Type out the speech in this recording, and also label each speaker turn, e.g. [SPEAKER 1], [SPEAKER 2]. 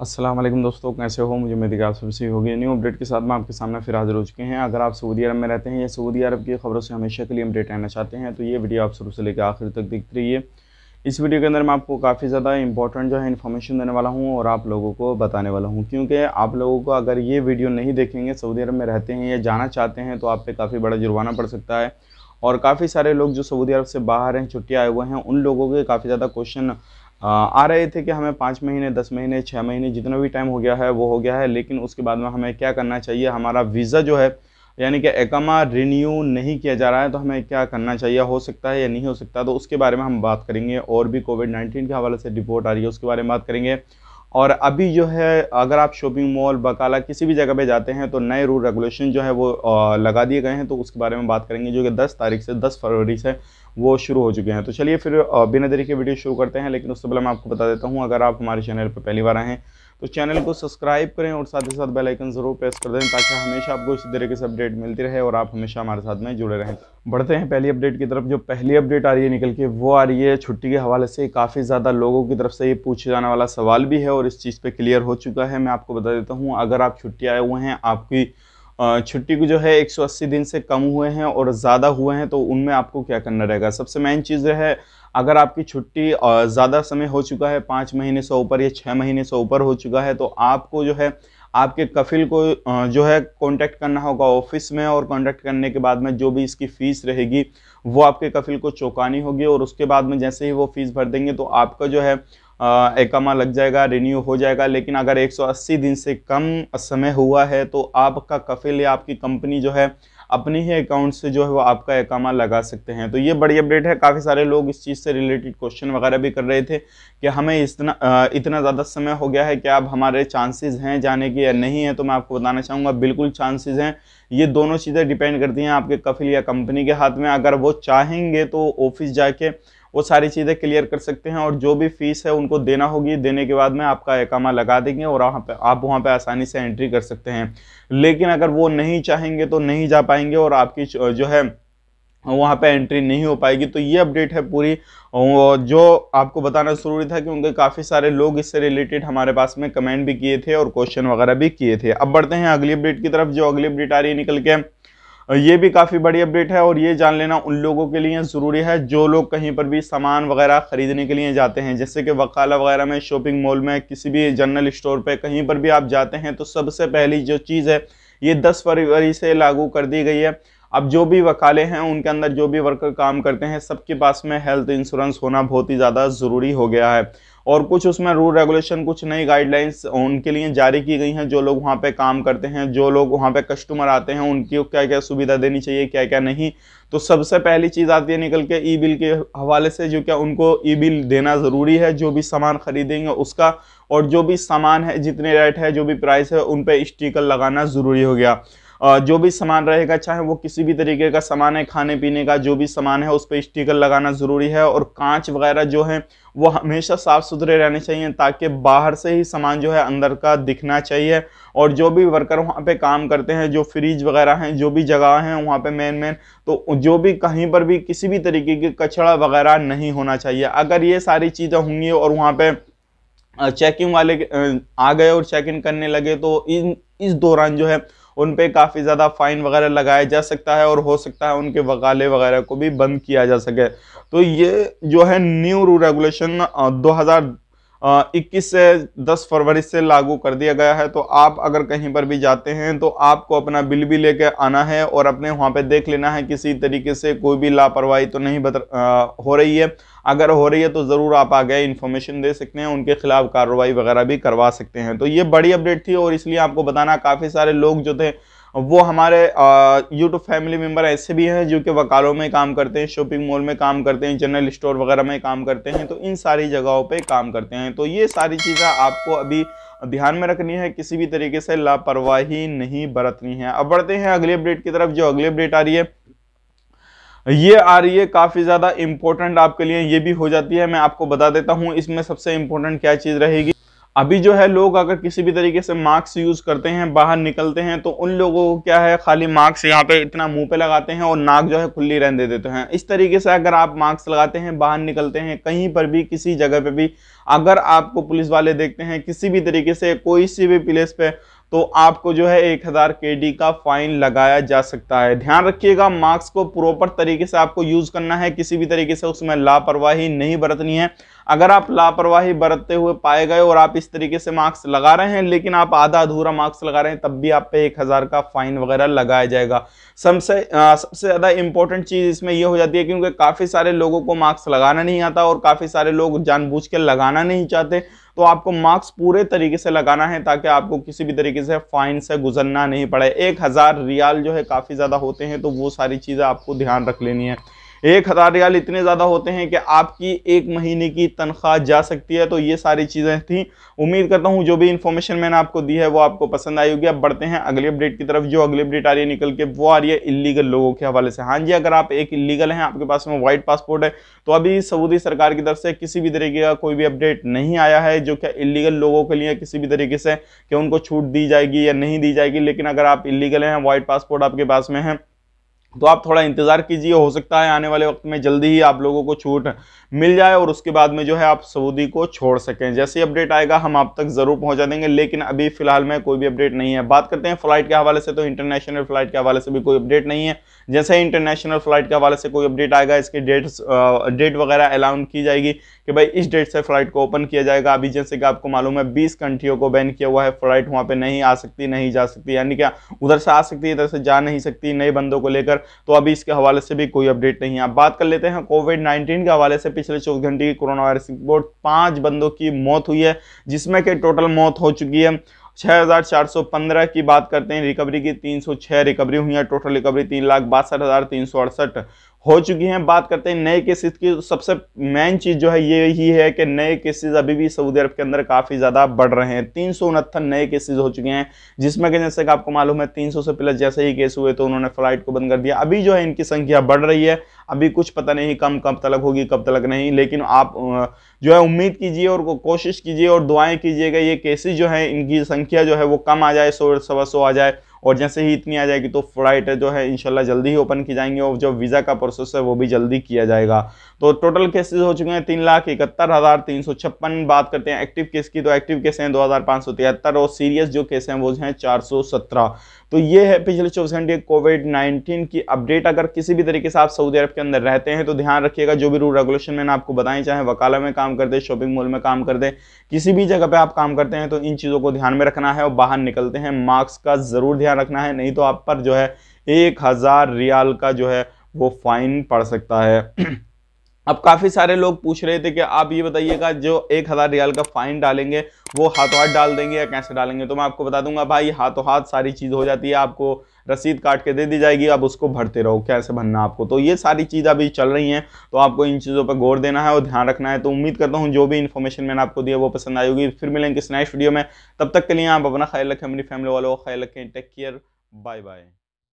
[SPEAKER 1] वालेकुम दोस्तों, कैसे हो? मुझे मेरी आप सबसे होगी। न्यू अपडेट के साथ मैं आपके सामने फिर हाजिर हो चुके हैं। अगर आप सऊदी अरब में रहते हैं या सऊदी अरब की खबरों से हमेशा के लिए अपडेट रहना चाहते हैं तो ये वीडियो आप शुरू से लेकर आखिर तक देखते रहिए। इस वीडियो के अंदर मैं आपको काफ़ी ज़्यादा इंपॉर्टेंट जो है इन्फॉर्मेशन देने वाला हूँ और आप लोगों को बताने वाला हूँ। क्योंकि आप लोगों को अगर ये वीडियो नहीं देखेंगे, सऊदी अरब में रहते हैं या जाना चाहते हैं तो आप पे काफ़ी बड़ा जुर्माना पड़ सकता है। और काफ़ी सारे लोग जो सऊदी अरब से बाहर हैं छुट्टी आए हुए हैं, उन लोगों के काफ़ी ज़्यादा क्वेश्चन आ रहे थे कि हमें पाँच महीने, दस महीने छः महीने जितना भी टाइम हो गया है, वो हो गया है, लेकिन उसके बाद में हमें क्या करना चाहिए? हमारा वीज़ा जो है, यानी कि एकमा रिन्यू नहीं किया जा रहा है तो हमें क्या करना चाहिए? हो सकता है या नहीं हो सकता? तो उसके बारे में हम बात करेंगे और भी कोविड नाइन्टीन के हवाले से रिपोर्ट आ रही है, उसके बारे में बात करेंगे। और अभी जो है, अगर आप शॉपिंग मॉल बकाला किसी भी जगह पे जाते हैं तो नए रूल रेगुलेशन जो है वो लगा दिए गए हैं। तो उसके बारे में बात करेंगे जो कि 10 तारीख से 10 फरवरी से वो शुरू हो चुके हैं। तो चलिए फिर बिना देरी के वीडियो शुरू करते हैं, लेकिन उससे पहले मैं आपको बता देता हूँ, अगर आप हमारे चैनल पर पहली बार आएँ तो चैनल को सब्सक्राइब करें और साथ ही साथ बेल आइकन ज़रूर प्रेस कर दें ताकि हमेशा आपको इसी तरीके से अपडेट मिलती रहे और आप हमेशा हमारे साथ में जुड़े रहें। बढ़ते हैं पहली अपडेट की तरफ़। जो पहली अपडेट आ रही है निकल के, वो आ रही है छुट्टी के हवाले से। काफ़ी ज़्यादा लोगों की तरफ़ से ये पूछे जाने वाला सवाल भी है और इस चीज़ पर क्लियर हो चुका है। मैं आपको बता देता हूँ, अगर आप छुट्टी आए हुए हैं, आपकी छुट्टी को जो है 180 दिन से कम हुए हैं और ज़्यादा हुए हैं तो उनमें आपको क्या करना रहेगा? सबसे मेन चीज़ है अगर आपकी छुट्टी ज़्यादा समय हो चुका है, पाँच महीने से ऊपर या छः महीने से ऊपर हो चुका है तो आपको जो है, आपके कफिल को जो है कांटेक्ट करना होगा ऑफ़िस में और कांटेक्ट करने के बाद में जो भी इसकी फ़ीस रहेगी, वो आपके कफिल को चौंकानी होगी और उसके बाद में जैसे ही वो फ़ीस भर देंगे तो आपका जो है एकमा लग जाएगा रिन्यू हो जाएगा, लेकिन अगर 180 दिन से कम समय हुआ है तो आपका कफिल या आपकी कंपनी जो है, अपने ही अकाउंट से जो है, वो आपका एकामा लगा सकते हैं। तो ये बड़ी अपडेट है। काफ़ी सारे लोग इस चीज़ से रिलेटेड क्वेश्चन वगैरह भी कर रहे थे कि हमें इतना इतना ज़्यादा समय हो गया है कि अब हमारे चांसेस हैं जाने के या नहीं है तो मैं आपको बताना चाहूँगा, बिल्कुल चांसेस हैं। ये दोनों चीज़ें डिपेंड करती हैं आपके कफिल या कंपनी के हाथ में। अगर वो चाहेंगे तो ऑफ़िस जाके वो सारी चीज़ें क्लियर कर सकते हैं और जो भी फ़ीस है उनको देना होगी। देने के बाद में आपका एकामा लगा देंगे और वहाँ पे, आप वहाँ पे आसानी से एंट्री कर सकते हैं। लेकिन अगर वो नहीं चाहेंगे तो नहीं जा पाएँगे और आपकी जो है, वहाँ पे एंट्री नहीं हो पाएगी। तो ये अपडेट है पूरी। जो आपको बताना ज़रूरी था क्योंकि काफ़ी सारे लोग इससे रिलेटेड हमारे पास में कमेंट भी किए थे और क्वेश्चन वगैरह भी किए थे। अब बढ़ते हैं अगली अपडेट की तरफ़। जो अगली अपडेट आ रही है निकल के ये भी काफ़ी बड़ी अपडेट है और ये जान लेना उन लोगों के लिए ज़रूरी है जो लोग कहीं पर भी सामान वगैरह ख़रीदने के लिए जाते हैं। जैसे कि वकाला वगैरह में, शॉपिंग मॉल में, किसी भी जनरल स्टोर पर कहीं पर भी आप जाते हैं तो सबसे पहली जो चीज़ है, ये 10 फरवरी से लागू कर दी गई है। अब जो भी वकाले हैं, उनके अंदर जो भी वर्कर काम करते हैं, सबके पास में हेल्थ इंश्योरेंस होना बहुत ही ज़्यादा ज़रूरी हो गया है। और कुछ उसमें रूल रेगुलेशन कुछ नई गाइडलाइंस उनके लिए जारी की गई हैं, जो लोग वहाँ पे काम करते हैं, जो लोग वहाँ पे कस्टमर आते हैं, उनकी क्या क्या सुविधा देनी चाहिए क्या क्या नहीं। तो सबसे पहली चीज़ आती है निकल के ई बिल के हवाले से, जो क्या उनको ई बिल देना ज़रूरी है, जो भी सामान खरीदेंगे उसका, और जो भी सामान है, जितने रेट है, जो भी प्राइस है, उन पर स्टिकर लगाना ज़रूरी हो गया। जो भी सामान रहेगा, चाहे वो किसी भी तरीके का सामान है, खाने पीने का जो भी सामान है, उस पर स्टिकर लगाना ज़रूरी है और कांच वगैरह जो है, वो हमेशा साफ़ सुथरे रहने चाहिए ताकि बाहर से ही सामान जो है अंदर का दिखना चाहिए। और जो भी वर्कर वहाँ पे काम करते हैं, जो फ्रिज वगैरह हैं, जो भी जगह हैं वहाँ पे मेन मेन तो जो भी कहीं पर भी किसी भी तरीके की कचरा वगैरह नहीं होना चाहिए। अगर ये सारी चीज़ें होंगी और वहाँ पे चेकिंग वाले आ गए और चेक इन करने लगे तो इन, इस दौरान जो है उन पर काफ़ी ज़्यादा फाइन वगैरह लगाया जा सकता है और हो सकता है उनके वकाले वगैरह को भी बंद किया जा सके। तो ये जो है न्यू रूल रेगुलेशन 2021 से 10 फरवरी से लागू कर दिया गया है। तो आप अगर कहीं पर भी जाते हैं तो आपको अपना बिल भी लेके आना है और अपने वहाँ पे देख लेना है किसी तरीके से कोई भी लापरवाही तो नहीं बता हो रही है। अगर हो रही है तो ज़रूर आप आगे इन्फॉर्मेशन दे सकते हैं, उनके खिलाफ कार्रवाई वगैरह भी करवा सकते हैं। तो ये बड़ी अपडेट थी और इसलिए आपको बताना, काफ़ी सारे लोग जो थे वो हमारे यूट्यूब फैमिली मेंबर ऐसे भी हैं जो कि वकालों में काम करते हैं शॉपिंग मॉल में काम करते हैं जनरल स्टोर वगैरह में काम करते हैं तो इन सारी जगहों पे काम करते हैं। तो ये सारी चीज़ें आपको अभी ध्यान में रखनी है, किसी भी तरीके से लापरवाही नहीं बरतनी है। अब बढ़ते हैं अगले अपडेट की तरफ़, जो अगली अपडेट आ रही है, ये आ रही है काफ़ी ज़्यादा इंपॉर्टेंट आपके लिए, ये भी हो जाती है, मैं आपको बता देता हूँ, इसमें सबसे इंपॉर्टेंट क्या चीज़ रहेगी? अभी जो है लोग अगर किसी भी तरीके से मास्क यूज़ करते हैं, बाहर निकलते हैं तो उन लोगों को क्या है, खाली मास्क यहाँ पे इतना मुँह पे लगाते हैं और नाक जो है खुली रहने दे देते हैं। इस तरीके से अगर आप मास्क लगाते हैं, बाहर निकलते हैं, कहीं पर भी, किसी जगह पे भी, अगर आपको पुलिस वाले देखते हैं, किसी भी तरीके से, कोई सी भी प्लेस पे तो आपको जो है एक हज़ार के डी का फाइन लगाया जा सकता है। ध्यान रखिएगा, मास्क को प्रॉपर तरीके से आपको यूज़ करना है, किसी भी तरीके से उसमें लापरवाही नहीं बरतनी है। अगर आप लापरवाही बरतते हुए पाए गए और आप इस तरीके से मास्क लगा रहे हैं, लेकिन आप आधा अधूरा मास्क लगा रहे हैं, तब भी आप पे एक हज़ार का फाइन वगैरह लगाया जाएगा। सबसे सबसे ज़्यादा इंपॉर्टेंट चीज़ इसमें यह हो जाती है क्योंकि काफ़ी सारे लोगों को मास्क लगाना नहीं आता और काफ़ी सारे लोग जानबूझ के लगाना नहीं चाहते तो आपको मार्क्स पूरे तरीके से लगाना है ताकि आपको किसी भी तरीके से फाइन से गुजरना नहीं पड़े। एक हज़ार रियाल जो है काफ़ी ज़्यादा होते हैं तो वो सारी चीज़ें आपको ध्यान रख लेनी है। एक हज़ार रियाल इतने ज़्यादा होते हैं कि आपकी एक महीने की तनख्वाह जा सकती है। तो ये सारी चीज़ें थी। उम्मीद करता हूँ जो भी इन्फॉर्मेशन मैंने आपको दी है, वो आपको पसंद आई होगी। अब बढ़ते हैं अगली अपडेट की तरफ़। जो अगली अपडेट आ रही है निकल के, वो आ रही है इलीगल लोगों के हवाले से। हाँ जी, अगर आप एक इलीगल हैं, आपके पास में व्हाइट पासपोर्ट है तो अभी सऊदी सरकार की तरफ़ से किसी भी तरीके का कोई भी अपडेट नहीं आया है, जो क्या इलीगल लोगों के लिए किसी भी तरीके से कि उनको छूट दी जाएगी या नहीं दी जाएगी। लेकिन अगर आप इलीगल हैं व्हाइट पासपोर्ट आपके पास में है तो आप थोड़ा इंतज़ार कीजिए, हो सकता है आने वाले वक्त में जल्दी ही आप लोगों को छूट मिल जाए और उसके बाद में जो है आप सऊदी को छोड़ सकें। जैसे ही अपडेट आएगा, हम आप तक ज़रूर पहुँचा देंगे, लेकिन अभी फ़िलहाल में कोई भी अपडेट नहीं है। बात करते हैं फ़्लाइट के हवाले से तो इंटरनेशनल फ़्लाइट के हवाले से भी कोई अपडेट नहीं है। जैसे ही इंटरनेशनल फ़्लाइट के हवाले से कोई अपडेट आएगा, इसकी डेट डेट वगैरह अलाउन की जाएगी कि भाई इस डेट से फ़्लाइट को ओपन किया जाएगा। अभी जैसे कि आपको मालूम है, बीस कंट्रियों को बैन किया हुआ है, फ़्लाइट वहाँ पर नहीं आ सकती, नहीं जा सकती। यानी क्या उधर से आ सकती है, इधर से जा नहीं सकती, नए बंदों को लेकर तो अभी इसके हवाले से भी कोई अपडेट नहीं है। बात कर लेते हैं कोविड नाइन्टीन के हवाले से पिछले चौबीस घंटे की कोरोना वायरस रिपोर्ट पाँच बंदों की मौत हुई है, जिसमें कि टोटल मौत हो चुकी है। 6415 की बात करते हैं रिकवरी की 306 रिकवरी हुई है टोटल रिकवरी तीन लाख बासठ हो चुकी हैं। बात करते हैं नए केसेस की। तो सबसे मेन चीज़ जो है ये ही है कि नए केसेस अभी भी सऊदी अरब के अंदर काफ़ी ज़्यादा बढ़ रहे हैं। तीन सौ उनहत्तर नए केसेस हो चुके हैं, जिसमें कि जैसे कि आपको मालूम है, तीन सौ से प्लस जैसे ही केस हुए तो उन्होंने फ़्लाइट को बंद कर दिया। अभी जो है इनकी संख्या बढ़ रही है। अभी कुछ पता नहीं कम कब तलक होगी, कब तलक नहीं, लेकिन आप जो है उम्मीद कीजिए और कोशिश कीजिए और दुआएँ कीजिएगा, ये केसेस जो है, इनकी संख्या जो है वो कम आ जाए, सौ, सवा सौ आ जाए। और जैसे ही इतनी आ जाएगी तो फ़्लाइट जो है इनशाला जल्दी ही ओपन की जाएँगे और जो वीज़ा का प्रोसेस है वो भी जल्दी किया जाएगा। तो टोटल केसेस हो चुके हैं तीन लाख इकहत्तर हज़ार तीन सौ छप्पन। बात करते हैं एक्टिव केस की तो एक्टिव केस हैं दो हज़ार पाँच सौ तिहत्तर और सीरियस जो केस हैं वो हैं चार सौ सत्रह। तो ये है पिछले चौबीस घंटे कोविड नाइन्टीन की अपडेट। अगर किसी भी तरीके से आप सऊदी अरब के अंदर रहते हैं तो ध्यान रखिएगा, जो भी रूल रेगुलेशन मैंने आपको बताएँ, चाहे वकाला में काम कर दे, शॉपिंग मॉल में काम कर दे, किसी भी जगह पे आप काम करते हैं तो इन चीज़ों को ध्यान में रखना है और बाहर निकलते हैं, मास्क का ज़रूर ध्यान रखना है, नहीं तो आप पर जो है एक हज़ार रियाल का जो है वो फाइन पड़ सकता है। अब काफ़ी सारे लोग पूछ रहे थे कि आप ये बताइएगा, जो एक हज़ार रियाल का फाइन डालेंगे, वो हाथों हाथ डाल देंगे या कैसे डालेंगे? तो मैं आपको बता दूँगा, भाई हाथों हाथ सारी चीज़ हो जाती है, आपको रसीद काट के दे दी जाएगी अब उसको भरते रहो, कैसे भरना आपको? तो ये सारी चीज़ अभी चल रही हैं तो आपको इन चीज़ों पर गौर देना है और ध्यान रखना है। तो उम्मीद करता हूँ जो भी इन्फॉर्मेशन मैंने आपको दिया वो पसंद आई होगी। फिर मिलेंगे इस नेक्स्ट वीडियो में। तब तक के लिए आप अपना ख्याल रखें, अपनी फैमिली वालों का ख्याल रखें। Take care bye bye